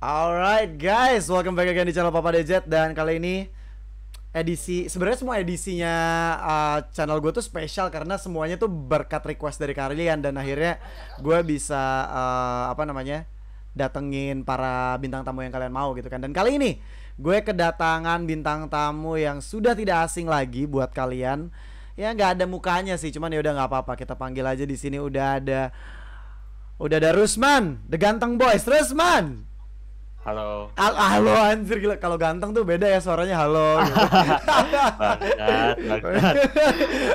Alright guys, welcome back again di channel Papa DZ dan kali ini edisi sebenarnya semua edisinya uh, channel gue tuh spesial karena semuanya tuh berkat request dari kalian dan akhirnya gue bisa uh, apa namanya datengin para bintang tamu yang kalian mau gitu kan. Dan kali ini gue kedatangan bintang tamu yang sudah tidak asing lagi buat kalian. Ya nggak ada mukanya sih cuman ya udah nggak apa-apa. Kita panggil aja di sini. Udah ada udah ada Rusman the ganteng boys. Rusman Halo. Al halo anjir gila kalau ganteng tuh beda ya suaranya halo gitu.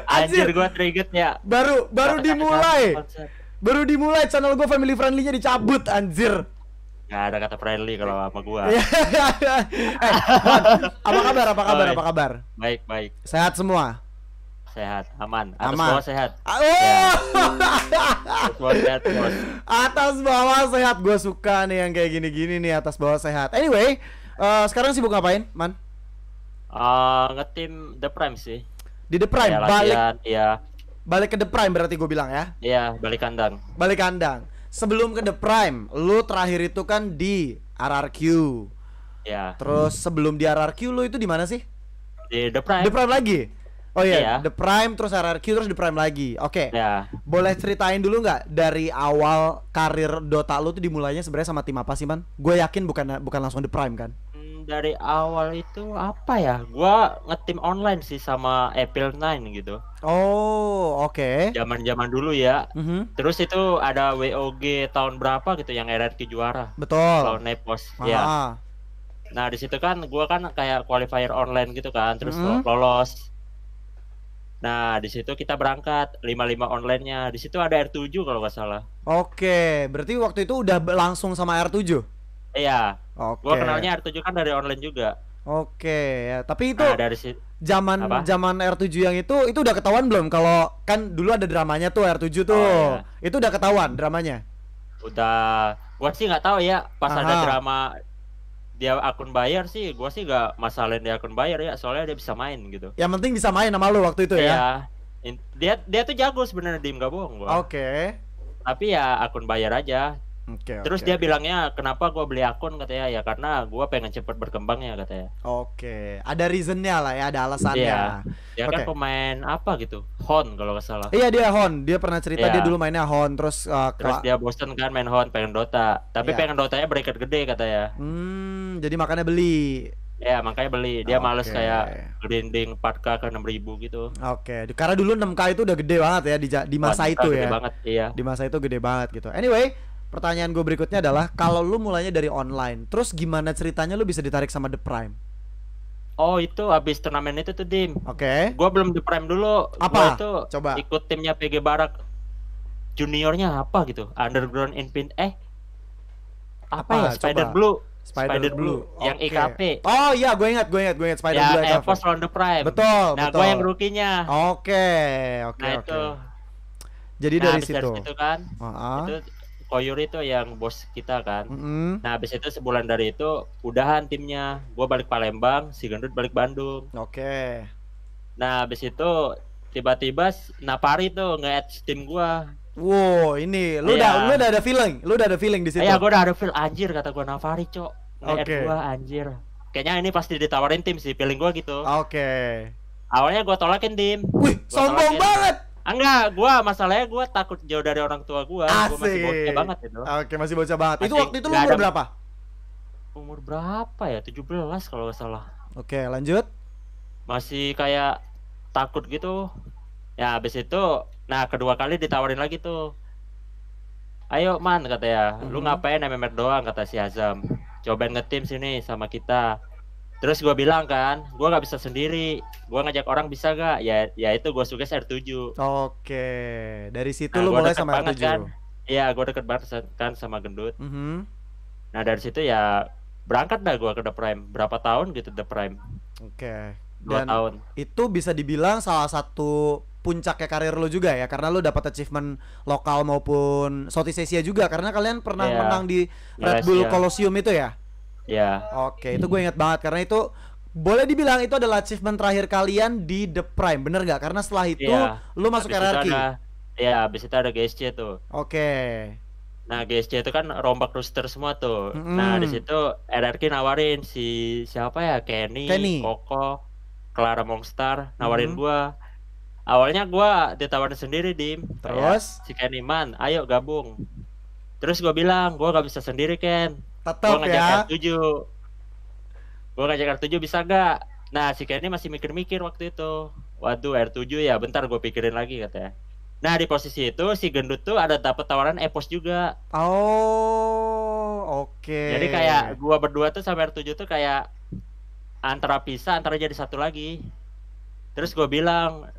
Anjir gua trigger ya. baru baru dimulai baru dimulai channel gue family friendly-nya dicabut anjir Nggak ada kata friendly kalau sama gua. Eh, apa kabar apa kabar apa kabar Baik, baik. sehat semua Sehat, aman. Atas Aman. bawah sehat. Ah, Ya. oh! Atas bawah sehat, bos. atas bawah sehat gue suka nih yang kayak gini-gini nih atas bawah sehat anyway eh, sekarang sibuk ngapain man Eh, ngetim The Prime sih. di the prime Ya, balik Iya, balik ke the prime berarti gue bilang ya iya, balik kandang. balik kandang sebelum ke the prime lu terakhir itu kan di RRQ Ya, terus sebelum di RRQ lu itu di mana sih di The Prime. the prime lagi oh iya Iya. the prime terus RRQ terus the prime lagi oke Ya, boleh ceritain dulu nggak dari awal karir Dota lu tuh dimulainya sebenarnya sama tim apa sih man gue yakin bukan bukan langsung the prime kan Hmm, dari awal itu apa ya? Gua ngetim online sih sama April 9 gitu. oh oke Zaman-zaman dulu ya. Mhm. Terus itu ada WOG tahun berapa gitu yang RRQ juara betul lawan Nepos. Ya. Ah. Nah, di situ kan gua kan kayak qualifier online gitu kan, terus Mhm. lolos. Nah, di situ kita berangkat 55 online-nya. Di situ ada R7 kalau nggak salah. Oke, berarti waktu itu udah langsung sama R7. Iya, Oke. gua kenalnya R7 kan dari online juga. Oke, ya. Tapi itu Nah, dari situ zaman Apa? zaman R7 yang itu itu udah ketahuan belum kalau kan dulu ada dramanya tuh R7 tuh. Oh, Itu udah ketahuan dramanya. udah gua sih nggak tahu ya pas ada Aha. drama dia akun bayar sih gua sih nggak masalahin dia akun bayar ya soalnya dia bisa main gitu Yang penting bisa main sama lu waktu itu ya. Iya. In- dia dia tuh jago sebenarnya dim nggak bohong gua Oke. tapi ya akun bayar aja Oke. terus oke, dia oke. bilangnya kenapa gua beli akun katanya ya karena gua pengen cepet berkembang ya katanya Oke, ada reasonnya lah ya, ada alasannya. Iya. dia Oke. kan pemain apa gitu Hon kalau nggak salah Iya dia Hon, dia pernah cerita dia Iya. dulu mainnya Hon terus uh, terus dia bosen kan main Hon pengen Dota tapi Iya. pengen Dotanya bracket gede katanya Hmm, jadi makanya beli. ya makanya beli dia males Oke. kayak grinding 4k ke 6000 gitu Oke, karena dulu 6K itu udah gede banget ya di, di masa itu gede ya. banget iya Di masa itu gede banget gitu. Anyway, pertanyaan gue berikutnya adalah kalau lu mulainya dari online, terus gimana ceritanya lu bisa ditarik sama The Prime? oh itu habis turnamen itu tuh dim Oke. gua belum di prime dulu Apa? gua itu Coba. ikut timnya PG Barak juniornya apa gitu underground infin eh apa, Apa? ya Spider Coba. Blue Spider, Blue, yang Oke. IKP Oh iya, gue ingat, gue ingat, gue ingat Spider ya Blue IKP. Evos lawan The Prime Betul, nah betul. gua yang rukinya Oke, oke, nah oke. itu Jadi nah, dari situ. situ kan Ah, itu Koyuri itu yang bos kita kan mm-mm. Nah, habis itu sebulan dari itu udahan timnya. Gua balik Palembang, si Gendut balik Bandung. Oke. Nah, habis itu tiba-tiba Napari tuh nge-add tim gua. Wow, ini lu Iya. udah lu udah ada feeling, lu udah ada feeling di situ. Eh, ya gua udah ada feel anjir kata gua Napari, Cok. Nge-add Oke. gua anjir. Kayaknya ini pasti ditawarin tim sih, feeling gua gitu. Oke. Awalnya gua tolakin tim. Wih, Gua sombong tolakin. banget. Enggak, gua masalahnya gua takut jauh dari orang tua gua. Gua masih Asik. bocah banget itu. Oke, masih bocah banget. itu Masih waktu itu lu umur ada- berapa? Umur berapa ya? 17 kalau nggak salah. Oke, lanjut. masih kayak takut gitu ya habis itu nah kedua kali ditawarin lagi tuh ayo man katanya lu Mhm. ngapain MMR doang kata si Azam cobain ngetim sini sama kita terus gua bilang kan gua nggak bisa sendiri gua ngajak orang bisa gak ya ya itu gua suges R7 Oke, dari situ Nah, lu mulai sama banget R7. kan. Iya, gua deket banget kan sama gendut Mhm. nah dari situ ya berangkat dah gua ke The Prime berapa tahun gitu The Prime Oke. dua Dan tahun itu bisa dibilang salah satu puncaknya karir lu juga ya karena lu dapat achievement lokal maupun Southeast Asia juga karena kalian pernah Iya. menang di Red Bull Malaysia. Colosseum itu ya. Ya Oke, itu gue ingat banget karena itu boleh dibilang itu adalah achievement terakhir kalian di The Prime, bener gak? Karena setelah itu Iya. lu masuk RRQ. ada- Iya, habis itu ada GSC tuh. Oke. Nah, GSC itu kan rombak rooster semua tuh. Mm-mm. Nah, di situ RRQ nawarin si siapa ya? Kenny, Kenny. Koko, Clara Mongstar nawarin Mhm. gua. Awalnya gua ditawarin sendiri, Dim. Kayak, Terus si Kenny man, ayo gabung. Terus gua bilang, gua gak bisa sendiri, Ken. Tetap ya. R7. Gua ngajak R7 bisa gak? Nah, si Kenny masih mikir-mikir waktu itu. Waduh, R7 ya, bentar gue pikirin lagi katanya. Nah, di posisi itu si gendut tuh ada dapat tawaran Epos juga. Oh, oke. Jadi kayak gua berdua tuh sama R7 tuh kayak antara pisah antara jadi satu lagi. Terus gua bilang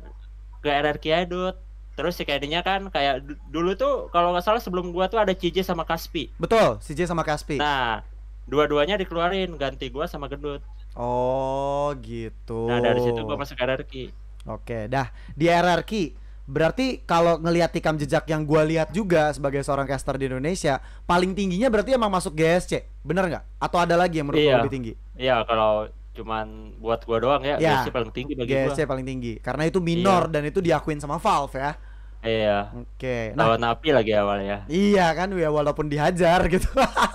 ke RRQ Edut. Terus si Kenny-nya kan kayak du- dulu tuh kalau nggak salah sebelum gua tuh ada CJ sama Kaspi. betul, si J sama Kaspi. Nah, dua-duanya dikeluarin ganti gua sama gendut. Oh, gitu. Nah, dari situ gua masuk RRQ. Oke, dah di RRQ berarti kalau ngelihat tikam jejak yang gua lihat juga sebagai seorang caster di Indonesia, paling tingginya berarti emang masuk GSC, bener nggak? Atau ada lagi yang menurut Iya. lebih tinggi? Iya, kalau cuman buat gua doang ya, Ya. GSC paling tinggi bagi gua. GSC paling tinggi, karena itu minor dan itu diakuin sama Valve ya. Iya. Oke, nah Lawan api lagi awalnya. iya kan ya walaupun dihajar gitu.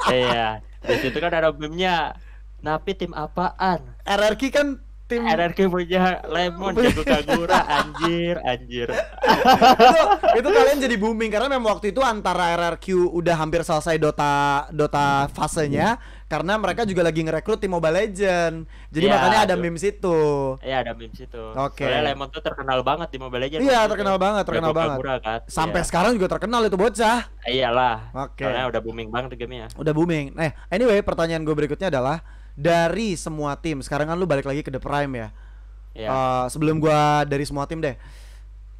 iya. Di situ kan ada meme-nya. Napi tim apaan? RRQ kan tim RRQ punya Lemon jago Kagura anjir anjir. itu, itu kalian jadi booming karena memang waktu itu antara RRQ udah hampir selesai Dota Dota fasenya karena mereka juga lagi ngerekrut tim Mobile Legend. Jadi Iya, makanya ada aduh. memes itu. Iya ada memes itu. Oke. Soalnya Lemon tuh terkenal banget di Mobile Legends. Iya, terkenal itu. banget, terkenal Jago banget. Kagura kan. Sampai Iya. sekarang juga terkenal itu bocah. Iyalah. Oke. Soalnya udah booming banget gamenya. Udah booming. Nah, anyway, pertanyaan gue berikutnya adalah dari semua tim, sekarang kan lu balik lagi ke The Prime ya. Iya. Eh, sebelum gua dari semua tim deh.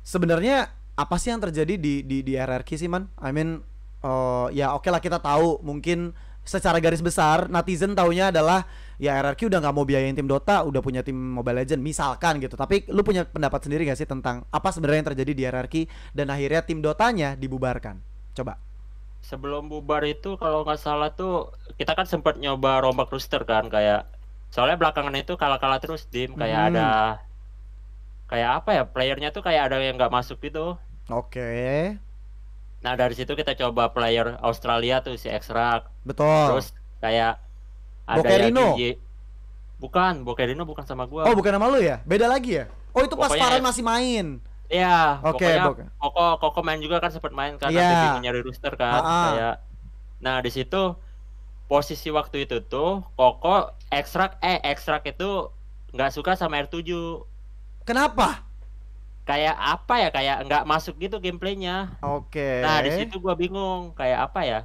Sebenarnya apa sih yang terjadi di di di RRQ sih, Man? I mean eh, ya oke lah kita tahu mungkin secara garis besar netizen taunya adalah ya RRQ udah nggak mau biayain tim Dota, udah punya tim Mobile Legend misalkan gitu. Tapi lu punya pendapat sendiri gak sih tentang apa sebenarnya yang terjadi di RRQ dan akhirnya tim Dotanya dibubarkan? Coba. Sebelum bubar itu kalau nggak salah tuh kita kan sempat nyoba rombak rooster kan kayak soalnya belakangan itu kalah-kalah terus dim kayak Hmm. ada kayak apa ya playernya tuh kayak ada yang nggak masuk gitu. Oke. Nah dari situ kita coba player Australia tuh si Extract Betul. Terus kayak ada Bokerino? yang DJ. Bukan, Bokerino bukan sama gua. Oh, bukan nama lu ya? Beda lagi ya? Oh, itu pas Pokoknya Farhan ya- masih main. Iya, Oke, pokoknya Koko Koko main juga kan sempat main kan bingung nyari rooster kan Ha-ha. kayak. Nah, di situ posisi waktu itu tuh Koko ekstrak eh ekstrak itu nggak suka sama R7. Kenapa? Kayak apa ya? Kayak nggak masuk gitu gameplaynya. Oke. Nah, di situ gua bingung kayak apa ya?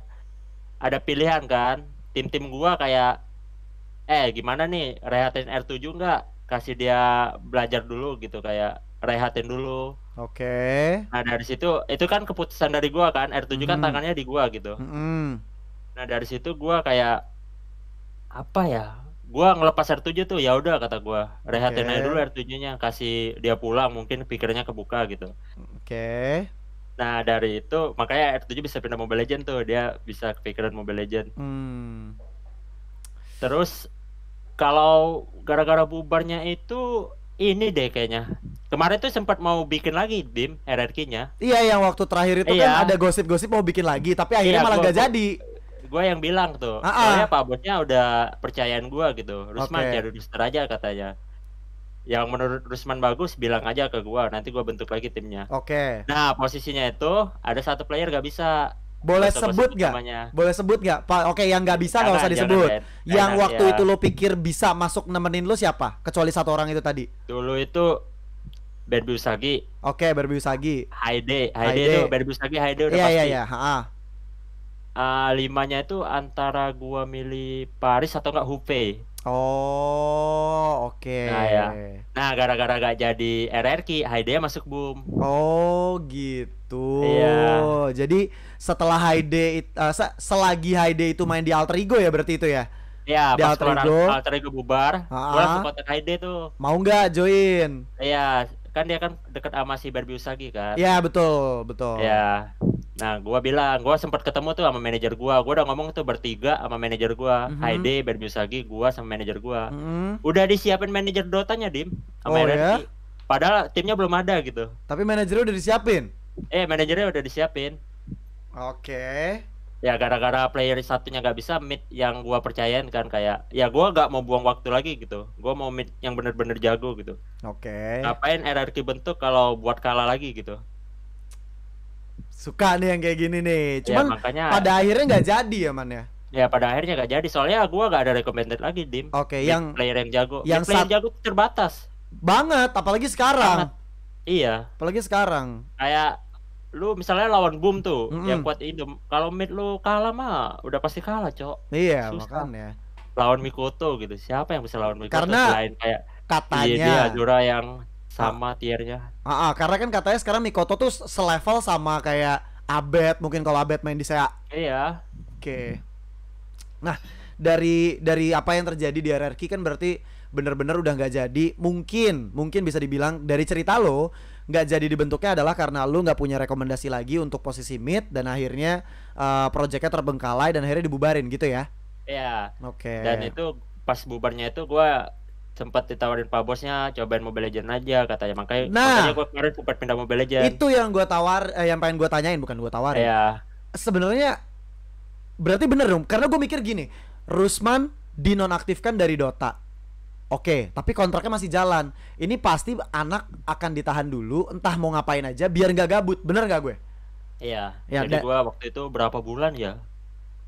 Ada pilihan kan? Tim-tim gua kayak eh gimana nih? Rehatin R7 nggak? Kasih dia belajar dulu gitu kayak rehatin dulu. Oke. Nah, dari situ itu kan keputusan dari gua kan. R7 kan Mhm. tangannya di gua gitu. Mm-mm. Nah, dari situ gua kayak apa ya? Gua ngelepas R7 tuh ya udah kata gua. Rehatin Oke. aja dulu R7-nya, kasih dia pulang mungkin pikirnya kebuka gitu. Oke. Nah dari itu makanya R7 bisa pindah Mobile Legend tuh dia bisa kepikiran Mobile Legend. Hmm. Terus kalau gara-gara bubarnya itu ini deh kayaknya. Kemarin tuh sempat mau bikin lagi Bim RRQ-nya. Iya, yang waktu terakhir itu kan Iya. ada gosip-gosip mau bikin lagi, tapi akhirnya Iya, malah gua- gak jadi. Gue yang bilang tuh. Ah. Soalnya Pak Bosnya udah percayaan gua gitu. Rusman Oke. cari rooster aja katanya. Yang menurut Rusman bagus bilang aja ke gua. Nanti gua bentuk lagi timnya. Oke. Nah posisinya itu ada satu player gak bisa. Boleh sebut sebut gak? namanya. Boleh sebut gak? Pak, oke yang nggak bisa nggak usah Jangan, jangan, disebut. Ben. Yang Jangan, waktu ya. itu lo pikir bisa masuk nemenin lo siapa? Kecuali satu orang itu tadi. Dulu itu Bad Usagi, Oke, Barbie Usagi. Haide, Haide Haide. itu Bad Usagi, Haide udah Iya, pasti. iya, iya. Ha-ha. Ah, limanya itu antara gua milih Paris atau enggak Hupe. Oh, oke. Nah, ya. Nah, gara-gara gak jadi RRQ, Haide masuk boom. Oh gitu. Iya. Jadi setelah Haide se- selagi Haide itu main di Alter Ego ya berarti itu ya. Ya, Di pas Alter Ego. Alter Ego bubar, gua langsung kontak Haide tuh. Mau nggak join? Iya, kan dia kan deket sama si Barbie Usagi kan. Ya betul betul. Ya. Nah, gua bilang, gua sempat ketemu tuh sama manajer gua. Gua udah ngomong tuh bertiga sama manajer gua. Mhm. Haide, Barbie Usagi, gua sama manajer gua. Mm, Udah disiapin manajer Dotanya, Dim. Oh, Sama RRQ. ya? Padahal timnya belum ada gitu. Tapi manajernya udah disiapin. Eh, manajernya udah disiapin. Oke. Ya gara-gara player satunya nggak bisa mid yang gua percayain kan kayak ya gua nggak mau buang waktu lagi gitu gua mau mid yang bener-bener jago gitu Oke. ngapain RRQ bentuk kalau buat kalah lagi gitu Suka nih yang kayak gini nih. ya Cuman makanya pada akhirnya nggak jadi ya man ya. ya pada akhirnya nggak jadi soalnya gua nggak ada recommended lagi dim Oke, Mid yang player yang jago yang Mid player sat- jago terbatas banget apalagi sekarang. Banget. iya Apalagi sekarang. kayak lu misalnya lawan boom tuh Mm-mm. yang kuat indom kalau mid lu kalah mah udah pasti kalah cok Iya, Susah. makanya. lawan Mikoto gitu siapa yang bisa lawan Mikoto Karena selain kayak Katanya. dia Azura yang sama tiernya Ah, ah, karena kan katanya sekarang Mikoto tuh selevel sama kayak Abed, mungkin kalau Abed main di saya. iya Oke. Nah, dari dari apa yang terjadi di RRQ kan berarti bener-bener udah nggak jadi. Mungkin, mungkin bisa dibilang dari cerita lo nggak jadi dibentuknya adalah karena lo nggak punya rekomendasi lagi untuk posisi mid dan akhirnya uh, projectnya terbengkalai dan akhirnya dibubarin gitu ya. iya Oke. dan itu pas bubarnya itu gua sempat ditawarin pak bosnya cobain Mobile Legend aja katanya makanya Nah. makanya gua kemarin sempat pindah Mobile Legend Itu yang gua tawar, eh, yang pengen gua tanyain bukan gua tawarin. iya sebenarnya berarti bener dong karena gue mikir gini Rusman dinonaktifkan dari Dota Oke, tapi kontraknya masih jalan. Ini pasti anak akan ditahan dulu, entah mau ngapain aja, biar nggak gabut. Bener nggak gue? iya Ya, jadi gua waktu itu berapa bulan ya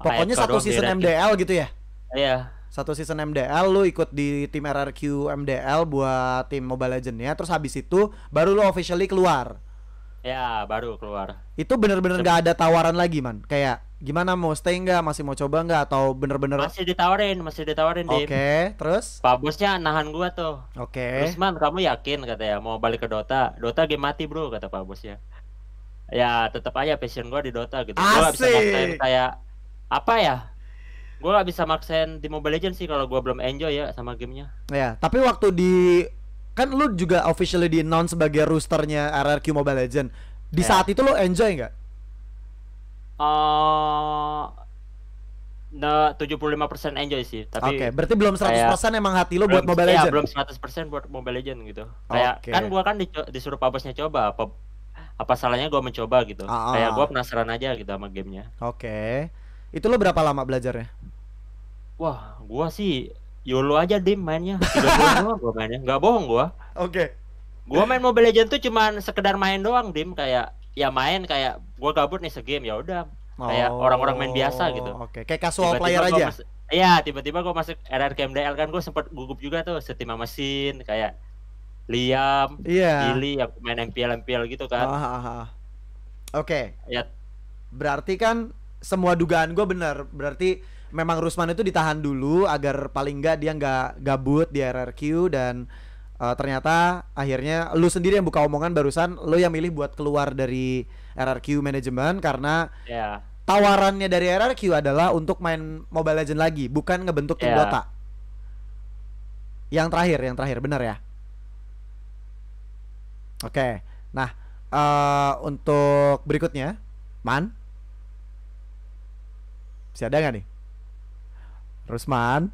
Pokoknya AFK satu season. MDL gitu ya. iya Satu season MDL lu ikut di tim RRQ MDL buat tim Mobile Legends-nya, terus habis itu baru lu officially keluar. ya baru keluar Itu bener-bener nggak ada tawaran lagi, man. Kayak gimana mau stay nggak, masih mau coba nggak, atau bener-bener masih ditawarin masih ditawarin Oke, Dim terus? pak bosnya nahan gua tuh Oke. Rusman kamu yakin katanya mau balik ke Dota Dota game mati bro kata pak bosnya ya tetap aja passion gua di Dota gitu gua gak bisa Asik. maksain kayak apa ya gua gak bisa maksain di Mobile Legends sih kalau gua belum enjoy ya sama gamenya Ya, tapi waktu di kan lu juga officially di announce sebagai roosternya RRQ Mobile Legend. Di Ya. saat itu lu enjoy nggak? Eh nah 75% enjoy sih tapi Oke, berarti belum 100% emang hati lu buat Mobile iya, Legend. belum 100% buat Mobile Legend gitu kayak kan gua kan disuruh pak bosnya coba apa apa salahnya gua mencoba gitu Ah, ah. kayak gua penasaran aja gitu sama gamenya Oke. Itu lu berapa lama belajarnya? Wah, gua sih YOLO aja dim mainnya. Tiga bulan doang gua mainnya. Nggak bohong gua. Oke. Gua main Mobile Legends tuh cuman sekedar main doang dim kayak ya main kayak gua gabut nih segame ya udah kayak orang-orang main biasa gitu. Oh, Oke, kayak casual Tiba-tiba player gua aja. mas- Iya, tiba-tiba gua masuk RRQ MDL kan gua sempet gugup juga tuh setima mesin kayak Liam, Iya. Billy yang main MPL MPL gitu kan. Ah, ah, ah. Oke, Ya berarti kan semua dugaan gue benar. Berarti memang Rusman itu ditahan dulu agar paling nggak dia nggak gabut di RRQ dan eh, ternyata akhirnya lu sendiri yang buka omongan barusan lu yang milih buat keluar dari RRQ manajemen karena ya tawarannya dari RRQ adalah untuk main Mobile Legend lagi, bukan ngebentuk tim Iya. Dota. Yang terakhir, yang terakhir benar ya. Oke, nah eh untuk berikutnya, Man, masih ada nggak nih? Rusman,